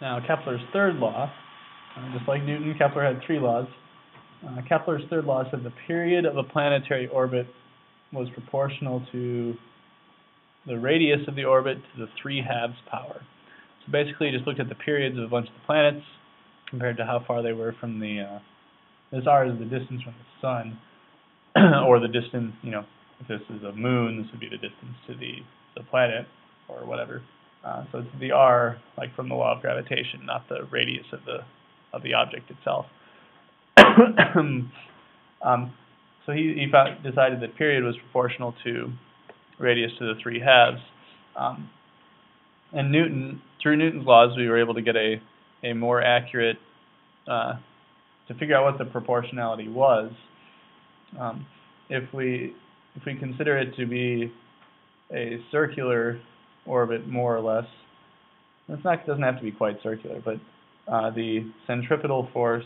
Now, Kepler's third law, uh, just like Newton, Kepler had three laws. Uh, Kepler's third law said the period of a planetary orbit was proportional to the radius of the orbit to the 3 halves power. So basically, just looked at the periods of a bunch of the planets compared to how far they were from the, uh, this r is the distance from the sun, or the distance, you know, if this is a moon, this would be the distance to the, the planet, or whatever. Uh, so it's the r, like from the law of gravitation, not the radius of the of the object itself. um, so he, he found, decided that period was proportional to radius to the three halves. Um, and Newton, through Newton's laws, we were able to get a, a more accurate, uh, to figure out what the proportionality was. Um, if we if we consider it to be a circular orbit, more or less, it's not doesn't have to be quite circular, but uh, the centripetal force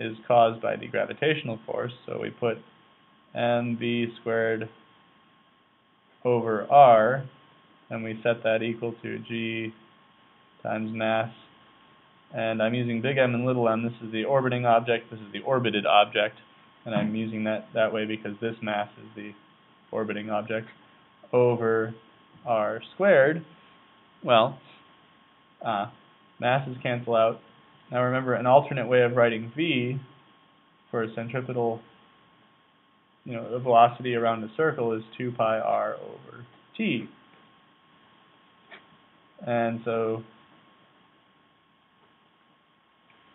is caused by the gravitational force, so we put mv squared over r, and we set that equal to g times mass. And I'm using big M and little m. This is the orbiting object. This is the orbited object. And I'm using that that way because this mass is the orbiting object over r squared. Well, uh, masses cancel out. Now remember, an alternate way of writing v for a centripetal, you know, the velocity around a circle is 2 pi r over t. And so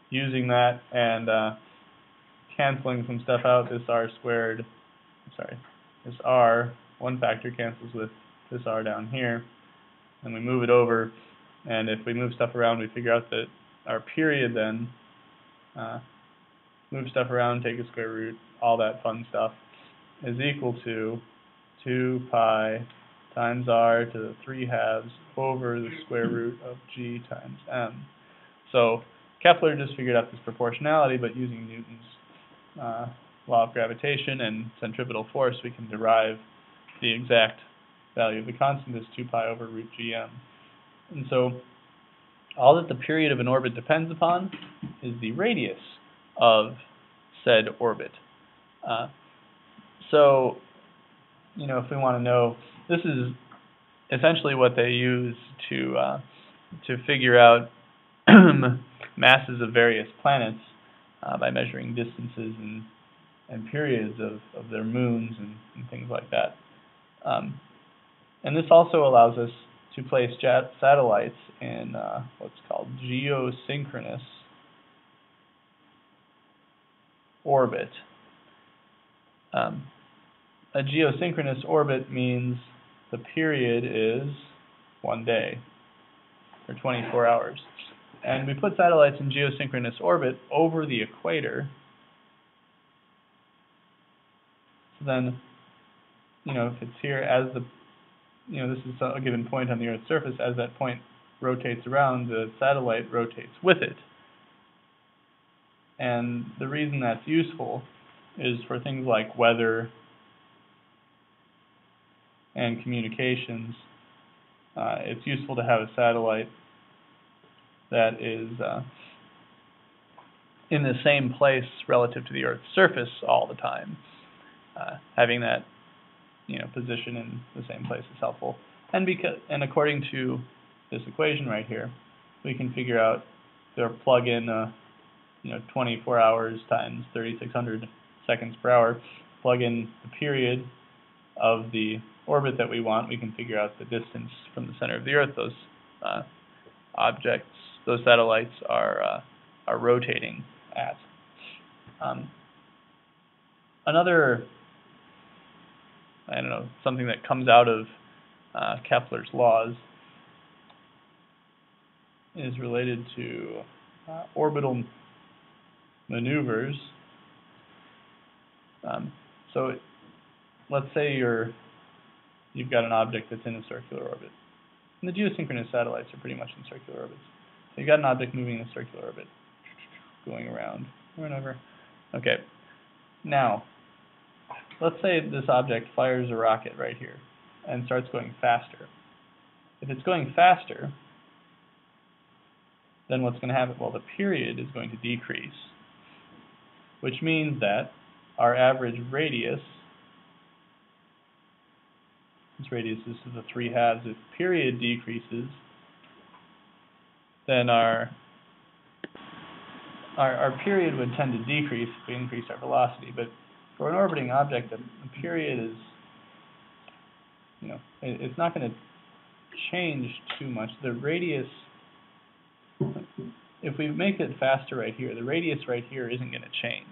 using that and uh, canceling some stuff out, this r squared, sorry, this r, one factor cancels with this r down here, and we move it over, and if we move stuff around, we figure out that our period then, uh, move stuff around, take a square root, all that fun stuff, is equal to 2 pi times r to the 3 halves over the square root of g times m. So Kepler just figured out this proportionality, but using Newton's uh, law of gravitation and centripetal force, we can derive the exact value of the constant is 2 pi over root gm. And so all that the period of an orbit depends upon is the radius of said orbit. Uh, so, you know, if we want to know, this is essentially what they use to uh, to figure out masses of various planets uh, by measuring distances and and periods of, of their moons and, and things like that. Um, and this also allows us to place satellites in uh, what's called geosynchronous orbit. Um, a geosynchronous orbit means the period is one day, or 24 hours. And we put satellites in geosynchronous orbit over the equator. So then, you know, if it's here as the, you know, this is a given point on the Earth's surface, as that point rotates around, the satellite rotates with it. And the reason that's useful is for things like weather and communications. Uh, it's useful to have a satellite that is uh, in the same place relative to the Earth's surface all the time. Uh, having that, you know, position in the same place is helpful. And because, and according to this equation right here, we can figure out or plug in, uh, you know, 24 hours times 3,600 seconds per hour, plug in the period of the orbit that we want, we can figure out the distance from the center of the Earth those uh, objects, those satellites are uh, are rotating at. Um, another, I don't know, something that comes out of uh, Kepler's laws is related to uh, orbital maneuvers. Um, so let's say you're you've got an object that's in a circular orbit. And the geosynchronous satellites are pretty much in circular orbits. So you've got an object moving in a circular orbit, going around, over. Okay. Now, let's say this object fires a rocket right here and starts going faster. If it's going faster, then what's going to happen? Well, the period is going to decrease, which means that our average radius, this radius is the three halves, if period decreases, then our our, our period would tend to decrease if we increase our velocity, but for an orbiting object, the, period is, you know, it, it's not going to change too much. The radius, if we make it faster right here, the radius right here isn't going to change.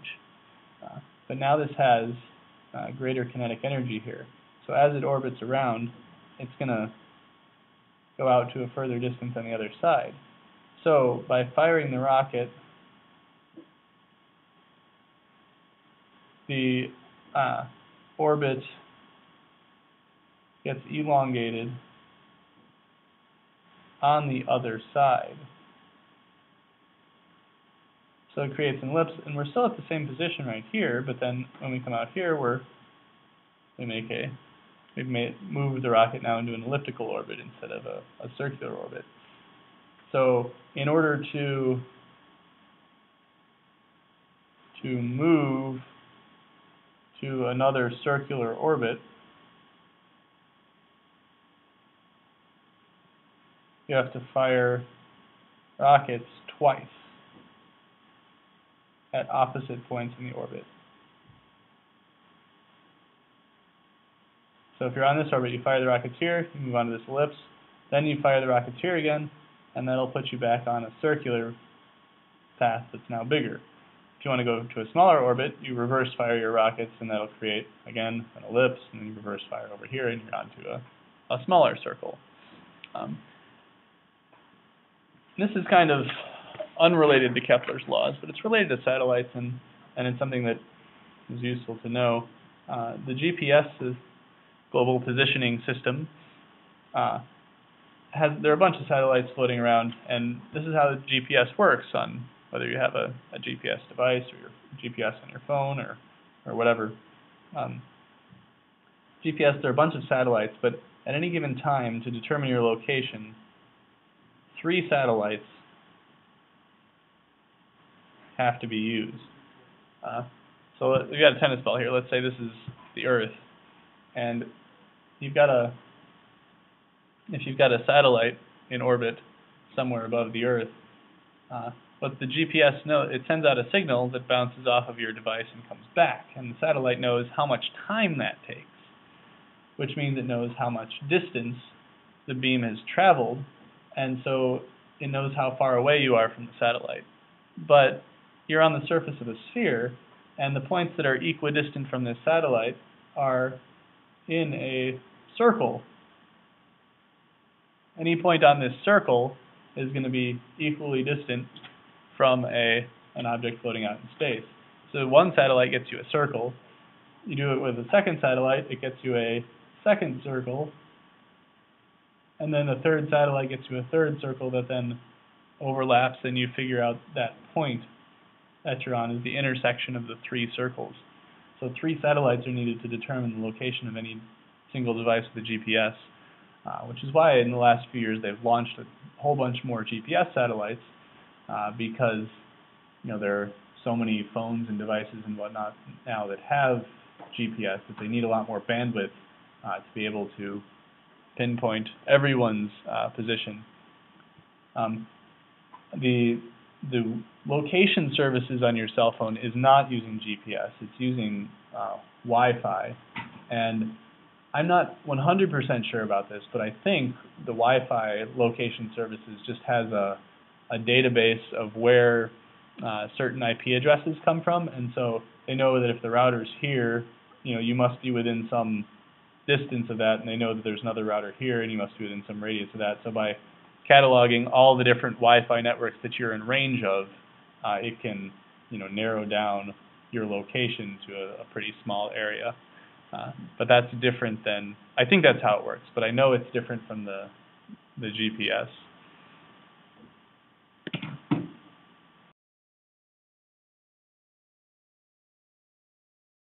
Uh, but now this has uh, greater kinetic energy here. So as it orbits around, it's going to go out to a further distance on the other side. So by firing the rocket, the uh, orbit gets elongated on the other side. So it creates an ellipse, and we're still at the same position right here, but then when we come out here, we're, we make a, we've made, moved the rocket now into an elliptical orbit instead of a, a circular orbit. So in order to, to move to another circular orbit, you have to fire rockets twice at opposite points in the orbit. So if you're on this orbit, you fire the rockets here, you move on to this ellipse, then you fire the rockets here again, and that'll put you back on a circular path that's now bigger. If you want to go to a smaller orbit, you reverse fire your rockets, and that'll create, again, an ellipse, and then you reverse fire over here, and you're onto a, a smaller circle. Um, this is kind of unrelated to Kepler's laws, but it's related to satellites, and, and it's something that is useful to know. Uh, the GPS is Global Positioning System. Uh, has there are a bunch of satellites floating around, and this is how the GPS works on whether you have a, a GPS device or your GPS on your phone or or whatever. Um, GPS, there are a bunch of satellites, but at any given time, to determine your location, three satellites have to be used. Uh, so we've got a tennis ball here. Let's say this is the Earth, and you've got a if you've got a satellite in orbit somewhere above the Earth, uh, but the GPS know it sends out a signal that bounces off of your device and comes back, and the satellite knows how much time that takes, which means it knows how much distance the beam has traveled, and so it knows how far away you are from the satellite. But you're on the surface of a sphere, and the points that are equidistant from this satellite are in a circle. Any point on this circle is going to be equally distant from a an object floating out in space. So one satellite gets you a circle. You do it with a second satellite, it gets you a second circle. And then the third satellite gets you a third circle that then overlaps, and you figure out that point that you're on is the intersection of the three circles. So three satellites are needed to determine the location of any single device with a GPS, uh, which is why in the last few years they've launched a whole bunch more GPS satellites uh, because you know there are so many phones and devices and whatnot now that have GPS that they need a lot more bandwidth uh, to be able to pinpoint everyone's uh, position. Um, the the location services on your cell phone is not using GPS. It's using uh, Wi-Fi, and I'm not 100% sure about this, but I think the Wi-Fi location services just has a, a database of where uh, certain IP addresses come from, and so they know that if the router's here, you know, you must be within some distance of that, and they know that there's another router here, and you must be within some radius of that. So by cataloging all the different Wi-Fi networks that you're in range of, uh, it can, you know, narrow down your location to a, a pretty small area. Uh, but that's different than I think that's how it works. But I know it's different from the the GPS.